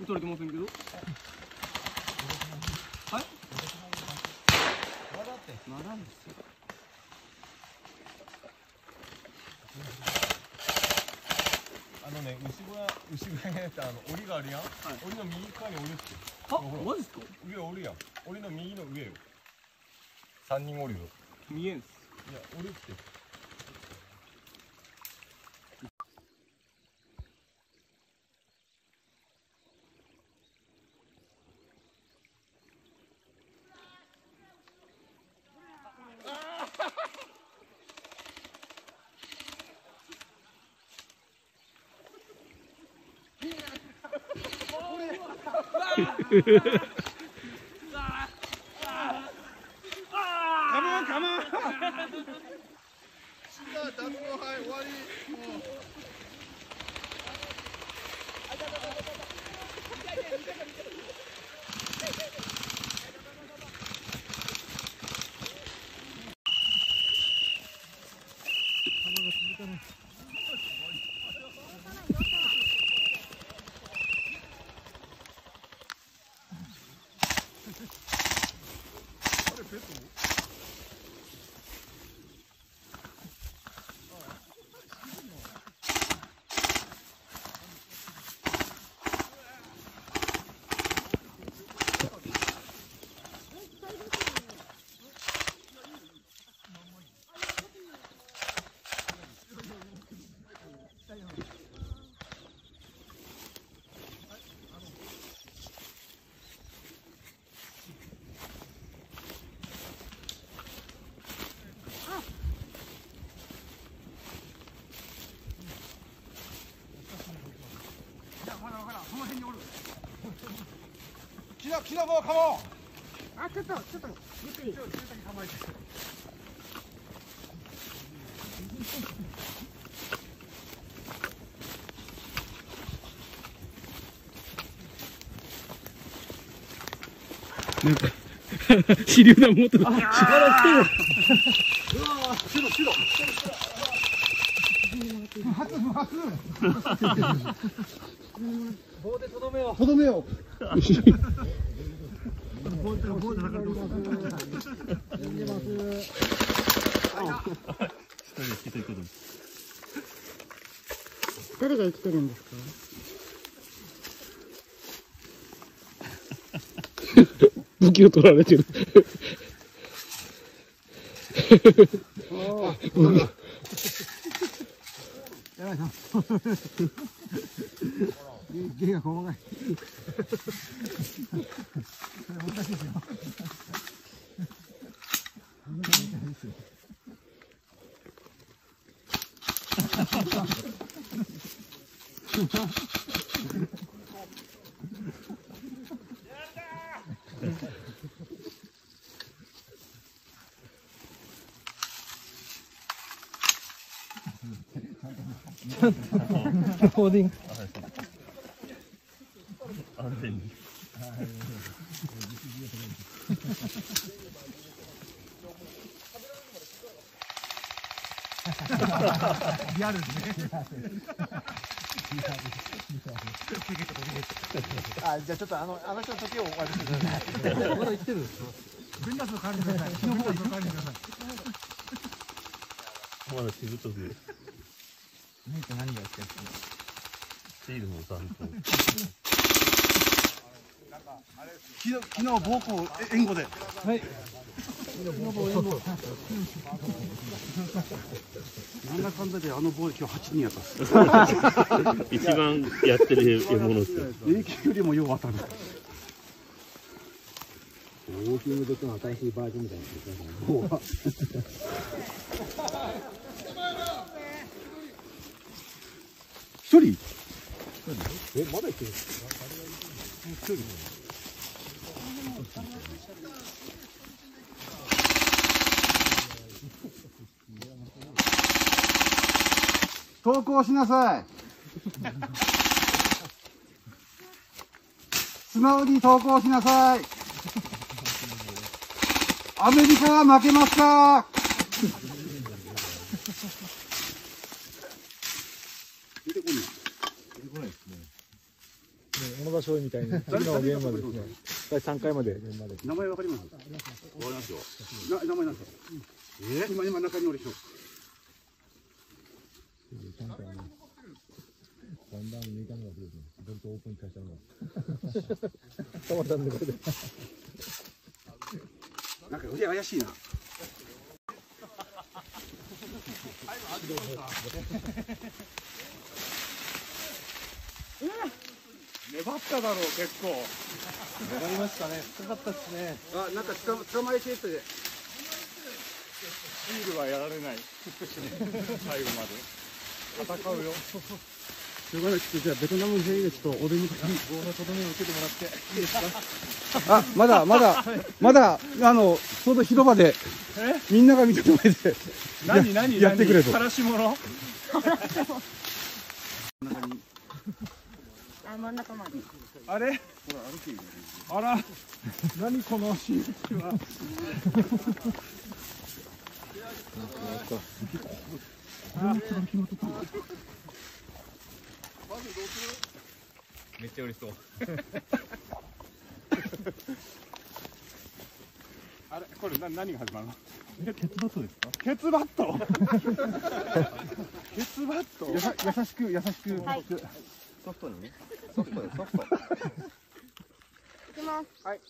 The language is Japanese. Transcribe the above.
撃たれてませんけど。はい？まだって。まだですよ。あのね、牛小屋、牛小屋ってあの檻があるやん。はい、檻の右側におるって。あ、マジっすか？上おるやん。檻の右の上よ。三人おるよ。見えんす。いや、おるって。 가만 가만. 신나 담고 하이 와리 가만 가만 木の木の棒かもあちょっとちょっとゆっちょっとなんか支流だもっと。力してうわ白白白白白白白白白棒でとどめよう。とどめよう。棒じ棒じゃなかった。読んでます。一人引きということで。誰が生きてるんですか？武器を取られてる。やばいな。毛が細かい。それ難しいですよ。いですよ。ちょんと。ローディング。辺に。リアルね。あ、じゃあちょっとあのあの人の時をお借りしてくい。まだ生きてる。分割の管理ください。分割の管理ください。まだしぶで。何と何がやってるんか。シールも三本。昨日昨日暴行援護で。はい。なんだかんだであの棒今日八人やったっす。一番やってる獲物っす。永久よりもよう当たる。ウォーキングドッグの新しいバージョンみたいな。一人？え、まだいけ一人。一人。投稿しなさい。素直に投稿しなさい。アメリカは負けました出てこない出てこないですね。小野田醤油みたいな次の現場ですね。第三回まで。現場で名前わかります？わかりますよ。名前なんですか、え？ー、今今中におる人。だん。だん。2回目が来るねベルトオープン会社のがたまたん。でこれでなん。か腕怪しいな粘っただろう結構粘りましたね深かったですねあなん。か捕捕まえてってシールはやられない最後まで戦うよ。しょうがないちょっとじゃあベトナム全員でちょっとお出迎え棒のとどめを受けてもらって。いいですかあまだまだまだあのちょうど広場でみんなが見てる前で何何やってくれと。からし者？あ真ん中まで。あれ？あら。何この刺激は？めっちゃ嬉しそう。あれこれな何が始まるの？ケツバットですか？ケツバット？ケツバット？やさ優しく優しく、はい。ソフトに？ねソフトでソフト。いきます。はい。